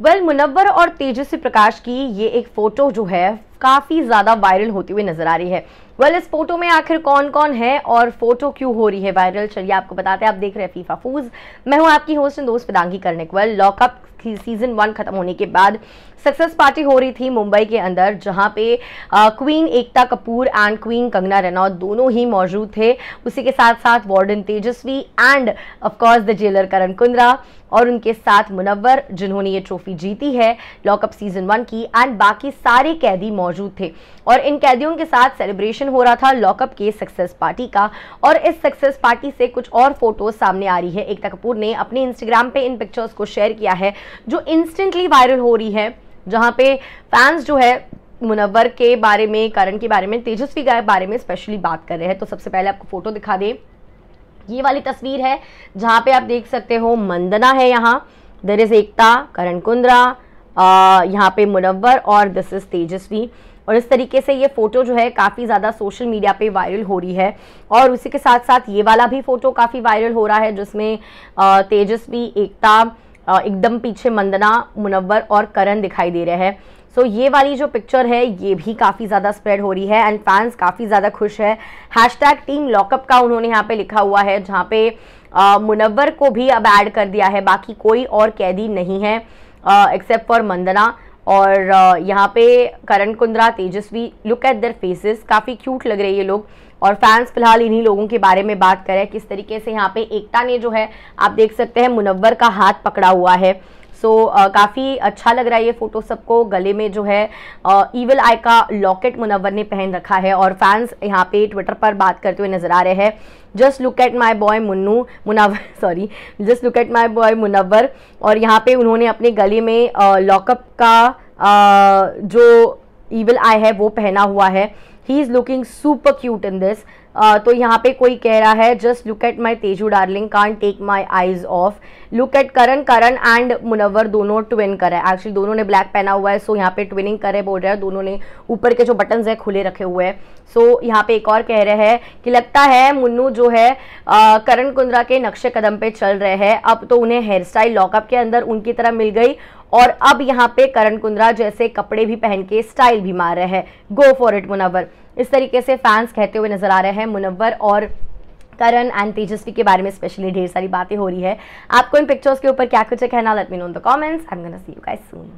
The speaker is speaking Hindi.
वेल मुनव्वर और तेजस्वी प्रकाश की ये एक फ़ोटो जो है काफ़ी ज़्यादा वायरल होती हुई नज़र आ रही है। वेल well, इस फ़ोटो में आखिर कौन कौन है और फ़ोटो क्यों हो रही है वायरल? चलिए आपको बताते हैं। आप देख रहे हैं फीफा फूज मैं हूँ आपकी होस्ट दोस्त पिदांगी करने वेल लॉकअप सीज़न वन खत्म होने के बाद सक्सेस पार्टी हो रही थी मुंबई के अंदर जहाँ पे queen Ekta Kapoor and queen Kangana Ranaut दोनों ही मौजूद थे। उसी के साथ साथ warden Tejasswi and of course the jailer Karan Kundrra और उनके साथ मुनव्वर जिन्होंने ये ट्रॉफी जीती है लॉकअप सीज़न वन की। एंड बाकी सारे कैदी मौजूद थे। और इन कैदियों के साथ सेलिब्रेशन हो रहा था लॉकअप के सक्सेस पार्टी का। और इस सक्सेस पार्टी से कुछ और फ़ोटोज़ सामने आ रही है। एकता कपूर ने अपने इंस्टाग्राम पे इन पिक्चर्स को शेयर किया है, जो इंस्टेंटली वायरल हो रही है, जहाँ पे फैंस जो है, मुनव्वर के बारे में, करण के बारे में, तेजस्वी के बारे में स्पेशली बात कर रहे हैं। तो सबसे पहले आपको फ़ोटो दिखा दें। ये वाली तस्वीर है, जहाँ पे आप देख सकते हो, मंदना है यहाँ। दर इज़ एकता, करण कुंद्रा यहाँ पे मुनवर और दिस इज़ तेजस्वी। और इस तरीके से ये फ़ोटो जो है काफ़ी ज़्यादा सोशल मीडिया पे वायरल हो रही है। और उसी के साथ साथ ये वाला भी फ़ोटो काफ़ी वायरल हो रहा है जिसमें तेजस्वी एकता एकदम पीछे मंदना मुनवर और करण दिखाई दे रहे हैं। सो so, ये वाली जो पिक्चर है ये भी काफ़ी ज़्यादा स्प्रेड हो रही है एंड फैंस काफ़ी ज़्यादा खुश है। हैशटैग टीम लॉकअप का उन्होंने यहाँ पे लिखा हुआ है जहाँ पे मुनवर को भी अब ऐड कर दिया है बाकी कोई और कैदी नहीं है। एक्सेप्ट फॉर मंदना और यहाँ पे Karan Kundrra, Tejasswi look at their faces काफ़ी क्यूट लग रहे हैं ये लोग। और फैंस फ़िलहाल इन्हीं लोगों के बारे में बात करें किस तरीके से यहाँ पे एकता ने जो है, आप देख सकते हैं, मुनव्वर का हाथ पकड़ा हुआ है। सो so, uh, काफ़ी अच्छा लग रहा है ये फ़ोटो सबको। गले में जो है ईवल uh, आई का लॉकेट मुनव्वर ने पहन रखा है और फैंस यहाँ पे ट्विटर पर बात करते हुए नज़र आ रहे हैं। Just look at my boy Munnu Munawar sorry just look at my boy Munawar. और यहाँ पे उन्होंने अपने गले में लॉकअप uh, का जो ईवल आई है वो पहना हुआ है। He is looking super cute in this तो यहाँ पे कोई कह रहा है just look at my Teju darling can't take my eyes off look at Karan Karan and Munawar दोनों ट्विन कर एक्चुअली दोनों ने ब्लैक पहना हुआ है सो so यहाँ पे ट्विनिंग करे बोल रहे हैं दोनों ने ऊपर के जो बटन है खुले रखे हुए हैं। सो so, यहाँ पे एक और कह रहे हैं कि लगता है मुन्नू जो है करण कुंद्रा के नक्शे कदम पे चल रहे हैं। अब तो उन्हें हेयर स्टाइल लॉकअप के अंदर उनकी तरह मिल गई और अब यहाँ पे करण कुंद्रा जैसे कपड़े भी पहन के स्टाइल भी मार रहे हैं। गो फॉर इट मुनवर इस तरीके से फैंस कहते हुए नज़र आ रहे हैं मुनव्वर और करण एंड तेजस्वी के बारे में स्पेशली ढेर सारी बातें हो रही है। आपको इन पिक्चर्स के ऊपर क्या कुछ कहना let me know the comments I am gonna see you guys soon